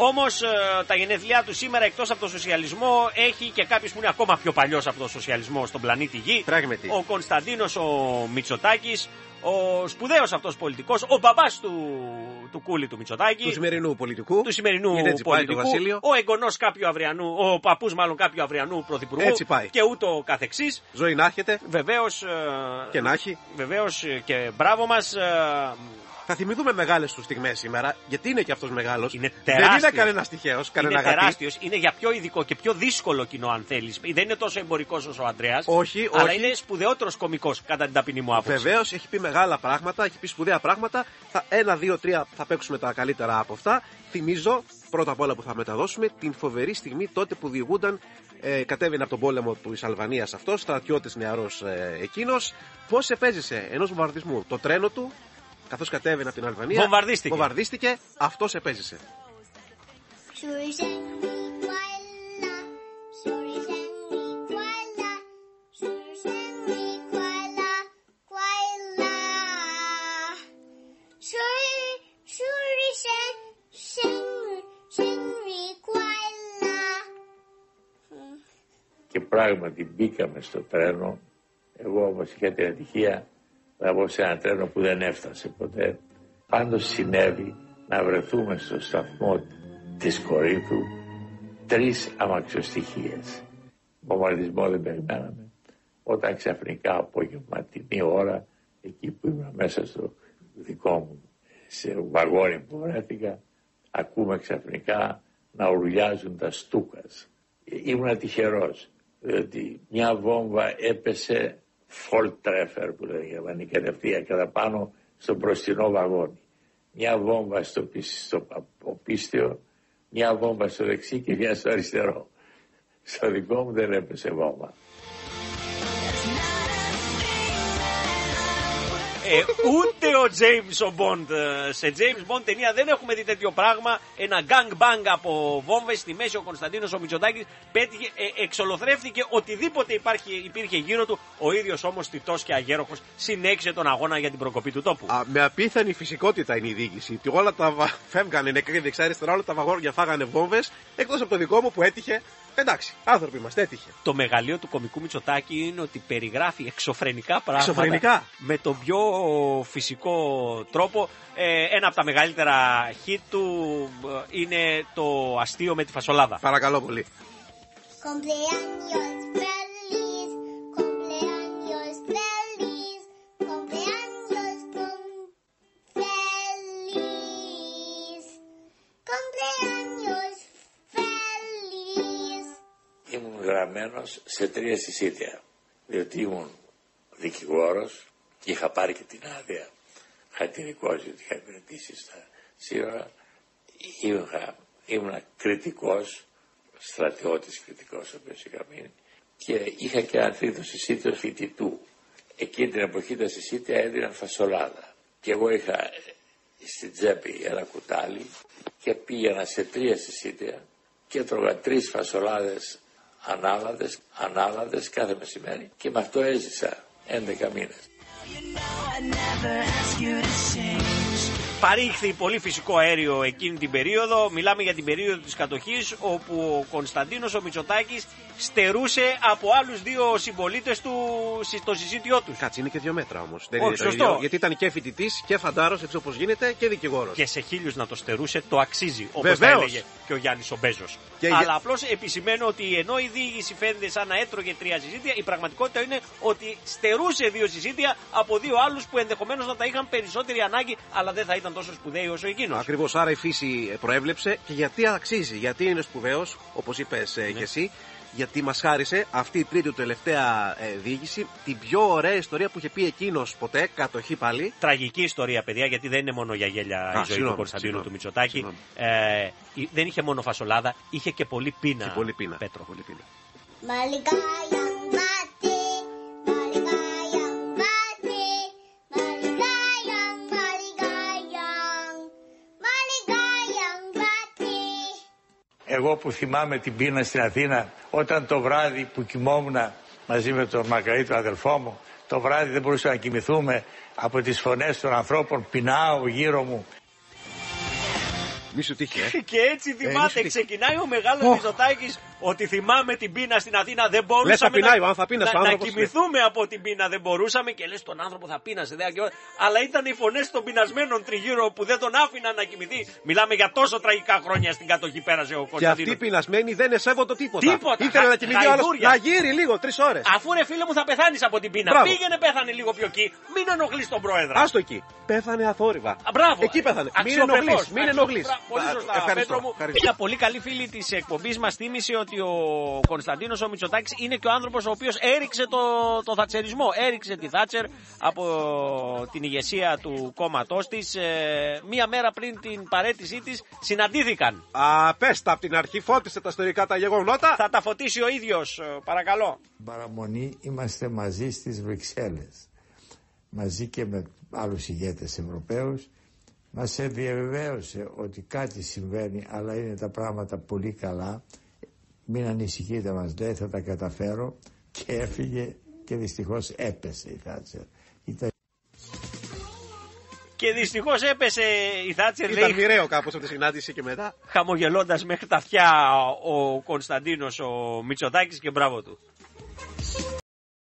Όμως τα γενέθλιά του σήμερα εκτός από τον σοσιαλισμό έχει και κάποιο που είναι ακόμα πιο παλιός από τον σοσιαλισμό στον πλανήτη Γη. Πράγματι. Ο Κωνσταντίνος ο Μητσοτάκης, ο σπουδαίος αυτός πολιτικός, ο μπαμπάς του, του Κούλη του Μητσοτάκη. Του σημερινού πολιτικού. Του σημερινού Γιατί έτσι πάει το πολιτικού. Βασίλειο. Ο εγγονός κάποιου αυριανού, ο παππούς μάλλον κάποιου αυριανού πρωθυπουργού. Έτσι πάει. Και ούτω καθεξής. Ζωή να έχετε Βεβαίως. και να έχει. Βεβαίως και μπράβο μας. Θα θυμηθούμε μεγάλες τους στιγμές σήμερα, γιατί είναι και αυτός μεγάλος. Είναι Δεν είναι τεράστιος. κανένας τυχαίος, κανένα είναι γατί. τεράστιος, είναι για πιο ειδικό και πιο δύσκολο κοινό, αν θέλεις. Δεν είναι τόσο εμπορικός όσο ο Αντρέα. Όχι, Αλλά όχι. είναι σπουδαιότερος κωμικός, κατά την ταπεινή μου άποψη. Βεβαίως έχει πει μεγάλα πράγματα, έχει πει σπουδαία πράγματα. Θα, ένα, δύο, τρία θα παίξουμε τα καλύτερα από αυτά. Θυμίζω πρώτα απ' όλα που θα μεταδώσουμε την φοβερή στιγμή τότε που διηγούνταν. Ε, κατέβαινε από τον πόλεμο του Αλβανίας αυτός, στρατιώτης νεαρός ε, εκείνος. Πώς επέζησε ενός βομβαρδισμού το τρένο του, καθώς κατέβαινε από την Αλβανία. Βομβαρδίστηκε. Βομβαρδίστηκε, αυτός επέζησε. Surisen mi quella, surisen mi quella, surisen mi quella, quella. Suri, surisen, sen, sen mi quella. Και πράγματι μπήκαμε στο τρένο. Εγώ όμως είχα την ατυχία να μπω σε ένα τρένο που δεν έφτασε ποτέ. Πάντως συνέβη να βρεθούμε στο σταθμό της Κορίνθου τρεις αμαξοστοιχίες. Βομβαρδισμό δεν περιμέναμε. Όταν ξαφνικά απογευματινή ώρα, εκεί που ήμουν μέσα στο δικό μου σε βαγόνι που βρέθηκα, ακούμε ξαφνικά να ουρλιάζουν τα στούκας. Ήμουν τυχερός, διότι μια βόμβα έπεσε Volltreffer που λένε γερμανικά ευθεία κατά πάνω στο μπροστινό βαγόνι. Μια βόμβα στο, πισ- στο πίστιο, μια βόμβα στο δεξί και μια στο αριστερό. Στο δικό μου δεν έπεσε βόμβα. Ε, ούτε ο James ο Bond. ε, Σε James Bond ταινία δεν έχουμε δει τέτοιο πράγμα. Ένα gang bang από βόμβες στη μέση. Ο Κωνσταντίνος ο Μητσοτάκης πέτυχε, ε, εξολοθρεύτηκε οτιδήποτε υπάρχει, υπήρχε γύρω του. Ο ίδιος όμως τιτός και αγέροχος συνέχισε τον αγώνα για την προκοπή του τόπου. Α, με απίθανη φυσικότητα είναι η διοίκηση. Ότι όλα τα βα... φεύγανε νεκροί δεξιά-αριστερά, όλα τα βαγόνια φάγανε βόμβες. Εκτός από το δικό μου που έτυχε. Εντάξει, άνθρωποι είμαστε, έτυχε. Το μεγαλείο του κομικού Μητσοτάκη είναι ότι περιγράφει εξωφρενικά πράγματα. Εξωφρενικά. Με τον πιο φυσικό τρόπο. Ε, ένα από τα μεγαλύτερα hit του ε, είναι το αστείο με τη φασολάδα. Παρακαλώ πολύ. Cumpleaños feliz, cumpleaños feliz, cumpleaños cum feliz, cumpleaños Ήμουν γραμμένος σε τρία συσίτια, διότι ήμουν δικηγόρος και είχα πάρει και την άδεια χατηρικός, γιατί είχα υπηρετήσει στα σύνορα. Είχα, ήμουν κριτικός, στρατιώτης κριτικός, ο οποίος είχα μείνει, και είχα και ένα τρίτο συσίτιο φοιτητού. Εκείνη την εποχή τα συσίτια έδιναν φασολάδα. Και εγώ είχα ε, στην τσέπη ένα κουτάλι και πήγαινα σε τρία συσίτια και έτρωγα τρεις φασολάδες ανάλαδες, ανάλαδες κάθε μεσημέρι και με αυτό έζησα 11 μήνες. Παρήχθη πολύ φυσικό αέριο εκείνη την περίοδο. Μιλάμε για την περίοδο της κατοχής όπου ο Κωνσταντίνος ο Μητσοτάκης στερούσε από άλλους δύο συμπολίτες του συ- το συζήτιό τους. Κάτσε, είναι και δύο μέτρα όμως. Δεν Όχι, είναι το σωστό. ίδιο, γιατί ήταν και φοιτητής και φαντάρος, έτσι όπως γίνεται, και δικηγόρος. Και σε χίλιους να το στερούσε το αξίζει, όπως τα Βεβαίως. έλεγε και ο Γιάννης ο Μπέζος. Και Αλλά για- απλώς επισημαίνω ότι ενώ η διοίκηση φαίνεται σαν να έτρωγε τρία συζήτια, η πραγματικότητα είναι ότι στερούσε δύο συζήτια από δύο άλλους που ενδεχομένως να τα είχαν περισσότερη ανάγκη, αλλά δεν θα ήταν τόσο σπουδαίοι όσο εκείνος. Ακριβώς, άρα η φύση προέβλεψε και γιατί αξίζει, γιατί είναι σπουδαίος, όπως είπες Ναι. και εσύ, γιατί μας χάρισε αυτή η τρίτη του τελευταία ε, διοίκηση την πιο ωραία ιστορία που είχε πει εκείνος ποτέ, κατοχή πάλι. Τραγική ιστορία, παιδιά, γιατί δεν είναι μόνο για γέλια η ζωή συγγνώμη, του Κωνσταντίνου συγγνώμη, του Μητσοτάκη. συγγνώμη. Ε, η- δεν είχε μόνο φασολάδα, είχε και πολύ πείνα. Και πολύ πείνα. Πέτρο. Πολύ πείνα. Maligayang που θυμάμαι την πείνα στην Αθήνα όταν το βράδυ που κοιμόμουν μαζί με τον Μακαή, τον αδελφό μου, το βράδυ δεν μπορούσαμε να κοιμηθούμε από τις φωνές των ανθρώπων, πεινάω γύρω μου. Μη σου τύχει, ε. Και έτσι θυμάται, μη σου ξεκινάει ο μεγάλος Οχ. Μητσοτάκη ότι θυμάμαι την πείνα στην Αθήνα. Δεν μπορούσαμε Λες, θα πεινάει, να, ο ανθαπείνας, να, ο να άνθρωπος κοιμηθούμε από την πείνα. Δεν μπορούσαμε και λες τον άνθρωπο θα πείνασε. δε, και- Αλλά ήταν οι φωνές των πεινασμένων τριγύρω που δεν τον άφηναν να κοιμηθεί. Μιλάμε για τόσο τραγικά χρόνια στην κατοχή πέρασε ο Και Κωνσταντίνος. αυτοί πεινασμένοι δεν εσέβονται τίποτα. Τίποτα. Ήθελε Χα- να κοιμηθεί ο άλλος χαϊδούρια. να γύρει λίγο, τρεις ώρες. Αφού ρε φίλε μου θα πεθάνεις από την πείνα. Μπράβο. Πήγαινε πέθανε λίγο πιο εκεί. Μην ενοχλείς τον πρόεδρο. Άστο εκεί. Πέθανε αθόρυβα. Α, Μπράβο. Εκεί πέθανε. Μην Αξιοπρεπώς. ενοχλείς. Μην Αξιο- ενοχλεί. Μπρα- Πολύ σωστά. Ευχαριστώ. Πέτρο μου. ευχαριστώ. Μια πολύ καλή φίλη της εκπομπής μας θύμισε ότι ο Κωνσταντίνος ο Μητσοτάκης είναι και ο άνθρωπος ο οποίος έριξε το, το θατσερισμό. Έριξε τη Θάτσερ από την ηγεσία του κόμματός της. μία μέρα πριν την παρέτησή της συναντήθηκαν. Α, πες τα από την αρχή, φώτισε τα ιστορικά τα γεγονότα. Θα τα φωτίσει ο ίδιος, παρακαλώ. παραμονή είμαστε μαζί στις Βρυξέλλες μαζί και με άλλους ηγέτες Ευρωπαίους μας διαβεβαίωσε ότι κάτι συμβαίνει αλλά είναι τα πράγματα πολύ καλά μην ανησυχείτε μας λέει θα τα καταφέρω και έφυγε και δυστυχώς έπεσε η Θάτσερ ήταν Και δυστυχώς έπεσε η Θάτσερ, Ήταν λέει, μοιραίο κάπως από τη συνάντηση και μετά. χαμογελώντας μέχρι τα αυτιά ο Κωνσταντίνος ο Μητσοτάκης και μπράβο του.